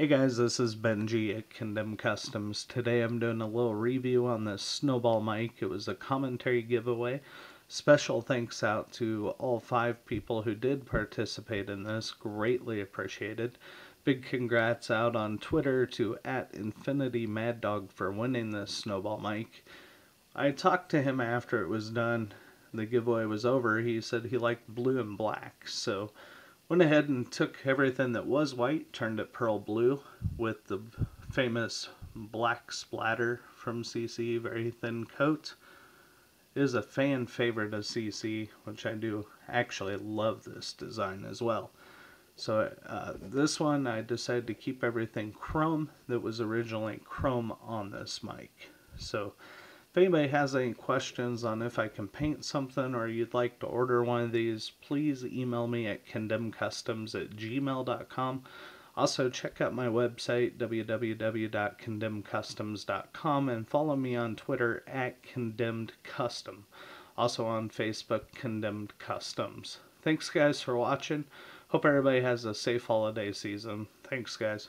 Hey guys, this is Benji at Condemned Customs. Today I'm doing a little review on this Snowball mic. It was a commentary giveaway. Special thanks out to all five people who did participate in this. Greatly appreciated. Big congrats out on Twitter to at Infinity Mad Dog for winning this Snowball mic. I talked to him after it was done. The giveaway was over. He said he liked blue and black, so Went ahead and took everything that was white, turned it pearl blue with the famous black splatter from CC, very thin coat. It is a fan favorite of CC, which I do actually love this design as well. So uh, this one I decided to keep everything chrome that was originally chrome on this mic. So if anybody has any questions on if I can paint something or you'd like to order one of these, please email me at condemncustoms at gmail.com. Also, check out my website, www.condemncustoms.com, and follow me on Twitter at Condemned Custom. Also on Facebook, Condemned Customs. Thanks, guys, for watching. Hope everybody has a safe holiday season. Thanks, guys.